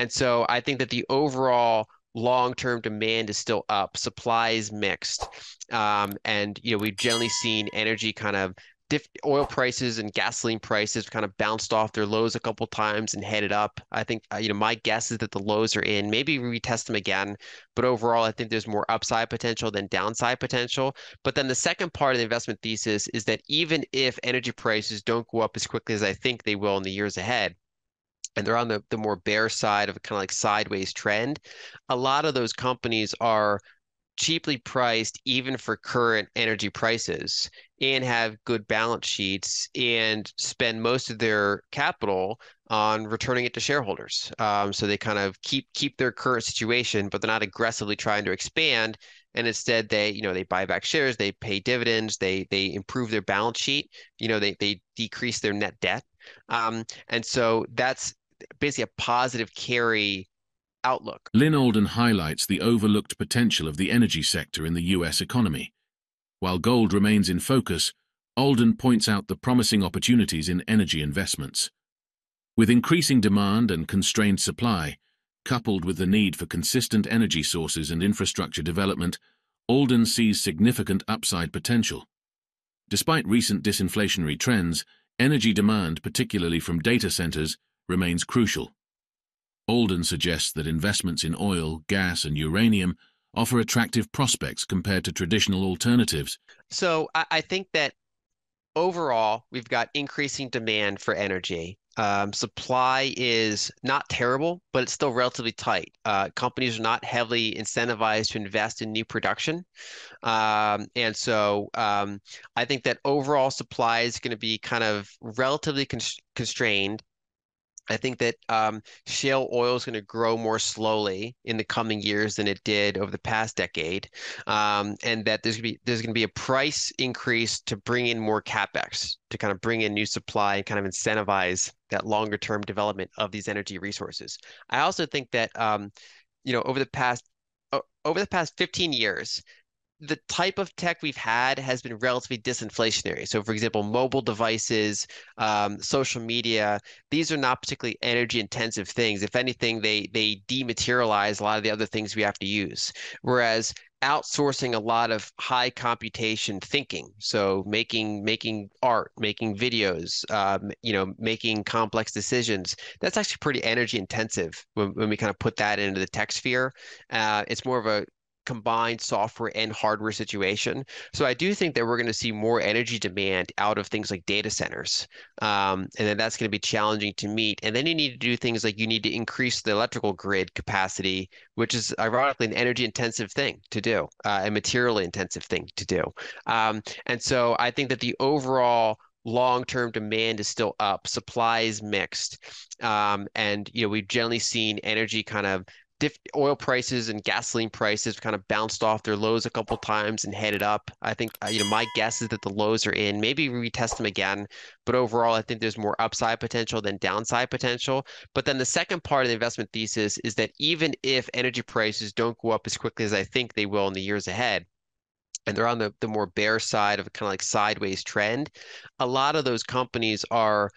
And so I think that the overall long-term demand is still up, supply is mixed. Um, and you know, we've generally seen energy kind of diff oil prices and gasoline prices kind of bounced off their lows a couple times and headed up. I think uh, you know my guess is that the lows are in. Maybe we retest them again, but overall, I think there's more upside potential than downside potential. But then the second part of the investment thesis is that even if energy prices don't go up as quickly as I think they will in the years ahead, and they're on the, the more bear side of a kind of like sideways trend, a lot of those companies are cheaply priced even for current energy prices and have good balance sheets and spend most of their capital on returning it to shareholders. Um, so they kind of keep keep their current situation, but they're not aggressively trying to expand. And instead, they you know they buy back shares, they pay dividends, they they improve their balance sheet. You know they they decrease their net debt, um, and so that's basically a positive carry outlook. Lyn Alden highlights the overlooked potential of the energy sector in the US economy. While gold remains in focus, Alden points out the promising opportunities in energy investments. With increasing demand and constrained supply, coupled with the need for consistent energy sources and infrastructure development, Alden sees significant upside potential. Despite recent disinflationary trends, energy demand, particularly from data centers, remains crucial. Alden suggests that investments in oil, gas, and uranium offer attractive prospects compared to traditional alternatives. So I, think that overall, we've got increasing demand for energy. Um, supply is not terrible, but it's still relatively tight. Uh, companies are not heavily incentivized to invest in new production. Um, and so um, I think that overall supply is going to be kind of relatively constrained. I think that um, shale oil is going to grow more slowly in the coming years than it did over the past decade, um, and that there's going to be there's going to be a price increase to bring in more capex to kind of bring in new supply and kind of incentivize that longer term development of these energy resources. I also think that um, you know over the past over the past 15 years, the type of tech we've had has been relatively disinflationary. So, for example, mobile devices, um, social media, these are not particularly energy intensive things. If anything, they they dematerialize a lot of the other things we have to use. Whereas outsourcing a lot of high computation thinking so making making art making videos um, you know making complex decisions that's actually pretty energy intensive when, when we kind of put that into the tech sphere uh, it's more of a combined software and hardware situation. So I do think that we're going to see more energy demand out of things like data centers. Um, and then that's going to be challenging to meet. And then you need to do things like you need to increase the electrical grid capacity, which is ironically an energy intensive thing to do, uh, a materially intensive thing to do. Um, and so I think that the overall long-term demand is still up supply is mixed um, and you know we've generally seen energy kind of diff- oil prices and gasoline prices kind of bounced off their lows a couple times and headed up. I think uh, you know my guess is that the lows are in. Maybe we retest them again, but overall, I think there's more upside potential than downside potential. But then the second part of the investment thesis is that even if energy prices don't go up as quickly as I think they will in the years ahead, and they're on the, the more bear side of a kind of like sideways trend, a lot of those companies are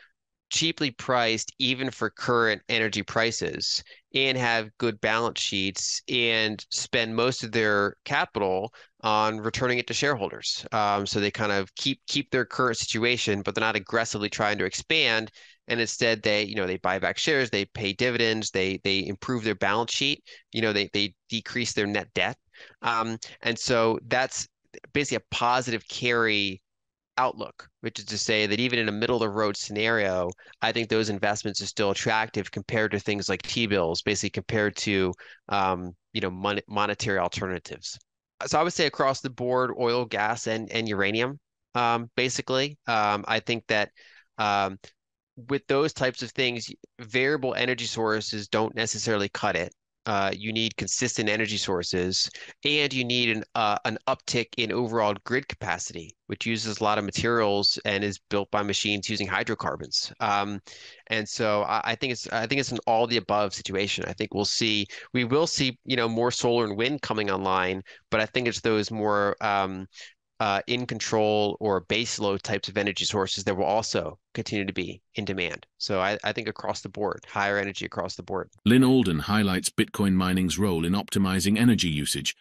cheaply priced even for current energy prices and have good balance sheets and spend most of their capital on returning it to shareholders. Um, so they kind of keep keep their current situation, but they're not aggressively trying to expand. And instead, they you know they buy back shares, they pay dividends, they they improve their balance sheet. You know they they decrease their net debt, um, and so that's basically a positive carry outlook, which is to say that even in a middle of the road scenario, I think those investments are still attractive compared to things like T-bills, basically compared to um, you know mon- monetary alternatives. So I would say across the board, oil, gas, and and uranium. Um, basically, um, I think that um, with those types of things, variable energy sources don't necessarily cut it uh, you need consistent energy sources, and you need an uh, an uptick in overall grid capacity, which uses a lot of materials and is built by machines using hydrocarbons. Um, and so I, I, think it's I think it's an all the above situation. I think we'll see we will see you know more solar and wind coming online, but I think it's those more um, uh, in control or base load types of energy sources that will also continue to be in demand. So I, I think across the board, higher energy across the board. Lyn Alden highlights Bitcoin mining's role in optimizing energy usage,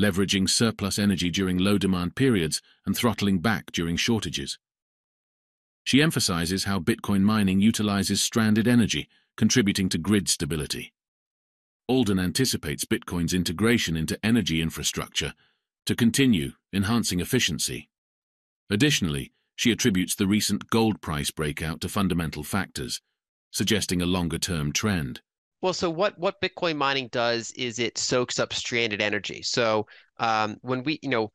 leveraging surplus energy during low demand periods and throttling back during shortages. She emphasizes how Bitcoin mining utilizes stranded energy, contributing to grid stability. Alden anticipates Bitcoin's integration into energy infrastructure to continue enhancing efficiency. Additionally, she attributes the recent gold price breakout to fundamental factors, suggesting a longer-term trend. Well, so what what Bitcoin mining does is it soaks up stranded energy. So um, when we, you know,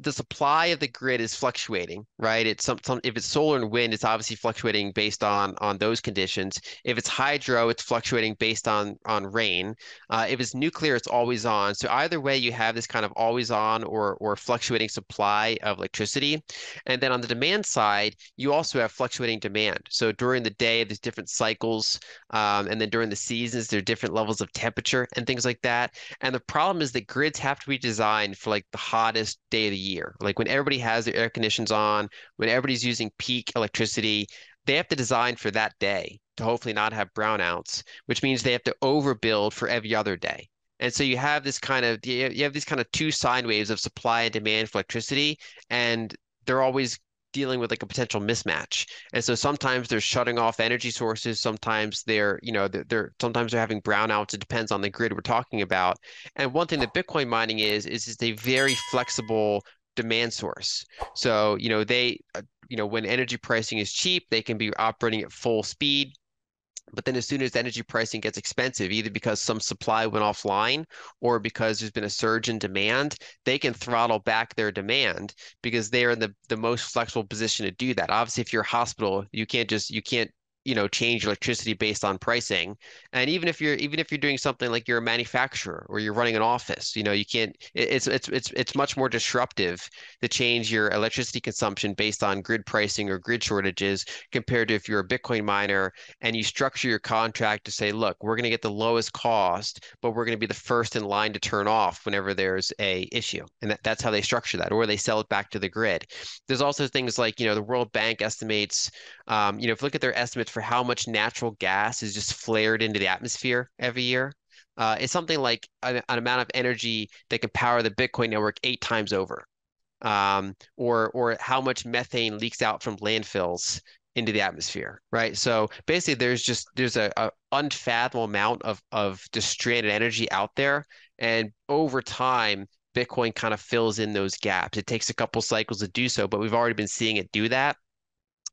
the supply of the grid is fluctuating, right? It's some, some if it's solar and wind, it's obviously fluctuating based on on those conditions. If it's hydro, it's fluctuating based on on rain. Uh, if it's nuclear, it's always on. So either way, you have this kind of always on or or fluctuating supply of electricity. And then on the demand side, you also have fluctuating demand. So during the day, there's different cycles, um, and then during the seasons, there are different levels of temperature and things like that. And the problem is that grids have to be designed for like the hottest day the year. Like when everybody has their air conditions on, when everybody's using peak electricity, they have to design for that day to hopefully not have brownouts, which means they have to overbuild for every other day. And so you have this kind of you have these kind of two sine waves of supply and demand for electricity, and they're always dealing with like a potential mismatch. And so sometimes they're shutting off energy sources. Sometimes they're, you know, they're, they're, sometimes they're having brownouts. It depends on the grid we're talking about. And one thing that Bitcoin mining is, is it's a very flexible demand source. So, you know, they, uh, you know, when energy pricing is cheap, they can be operating at full speed. But then as soon as energy pricing gets expensive, either because some supply went offline or because there's been a surge in demand, they can throttle back their demand because they're in the, the most flexible position to do that. Obviously, if you're a hospital, you can't just you can't you know change electricity based on pricing. And even if you're even if you're doing something like you're a manufacturer or you're running an office you know you can't it's it's it's it's much more disruptive to change your electricity consumption based on grid pricing or grid shortages compared to if you're a bitcoin miner and you structure your contract to say look we're going to get the lowest cost but we're going to be the first in line to turn off whenever there's a issue. And that, that's how they structure that or they sell it back to the grid. There's also things like you know the world bank estimates um, you know if you look at their estimates for how much natural gas is just flared into the atmosphere every year. Uh, it's something like an, an, amount of energy that can power the Bitcoin network eight times over, um, or or how much methane leaks out from landfills into the atmosphere, right? So basically, there's just there's a, a unfathomable amount of of just stranded energy out there, and over time, Bitcoin kind of fills in those gaps. It takes a couple cycles to do so, but we've already been seeing it do that.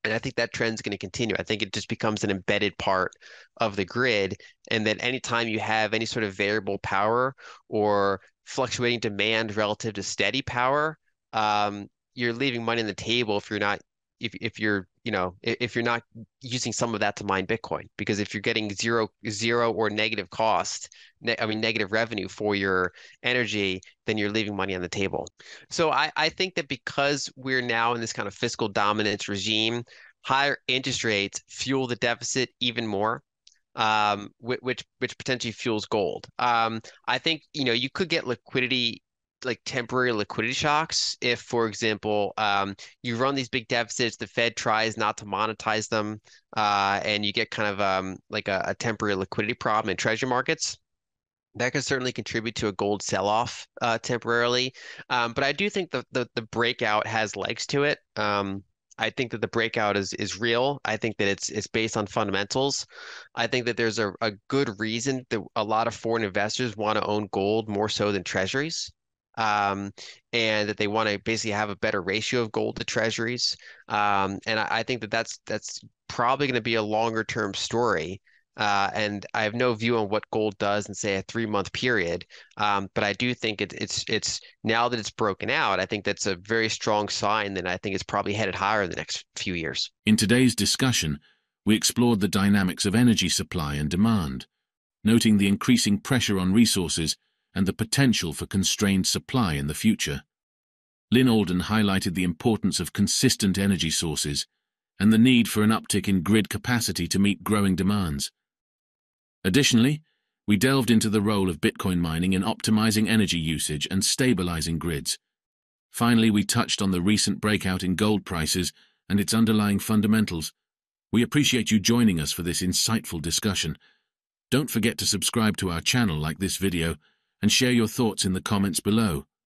And I think that trend is going to continue. I think it just becomes an embedded part of the grid. And that anytime you have any sort of variable power or fluctuating demand relative to steady power, um, you're leaving money on the table if you're not if if you're you know if you're not using some of that to mine Bitcoin because if you're getting zero zero or negative cost, ne- I mean negative revenue for your energy, then you're leaving money on the table. So I I think that because we're now in this kind of fiscal dominance regime, higher interest rates fuel the deficit even more. Um, which which potentially fuels gold. Um, I think you know you could get liquidity like temporary liquidity shocks if for example um, you run these big deficits the fed tries not to monetize them uh, and you get kind of um, like a, a, temporary liquidity problem in treasury markets that could certainly contribute to a gold sell-off uh, temporarily um, but i do think the, the, the breakout has legs to it um, I think that the breakout is is real. I think that it's it's based on fundamentals. I think that there's a, a good reason that a lot of foreign investors want to own gold more so than treasuries um, and that they want to basically have a better ratio of gold to treasuries. Um, and I, I, think that that's that's probably going to be a longer term story. Uh, and I have no view on what gold does in say a three month period, um, but I do think it, it's it's now that it's broken out. I think that's a very strong sign that I think it's probably headed higher in the next few years. In today's discussion, we explored the dynamics of energy supply and demand, noting the increasing pressure on resources and the potential for constrained supply in the future. Lyn Alden highlighted the importance of consistent energy sources and the need for an uptick in grid capacity to meet growing demands. Additionally, we delved into the role of Bitcoin mining in optimizing energy usage and stabilizing grids, Finally, we touched on the recent breakout in gold prices and its underlying fundamentals. We appreciate you joining us for this insightful discussion. Don't forget to subscribe to our channel like this video and share your thoughts in the comments below.